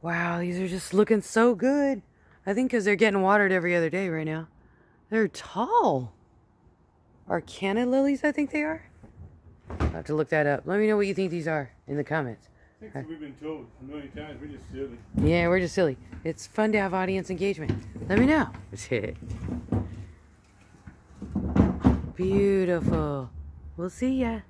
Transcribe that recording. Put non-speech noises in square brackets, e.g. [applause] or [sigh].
Wow, these are just looking so good. I think because they're getting watered every other day right now. They're tall. Are Arcana lilies, I think they are. I'll have to look that up. Let me know what you think these are in the comments. I we've been told a million times, we're just silly. Yeah, we're just silly. It's fun to have audience engagement. Let me know. [laughs] Beautiful. We'll see ya.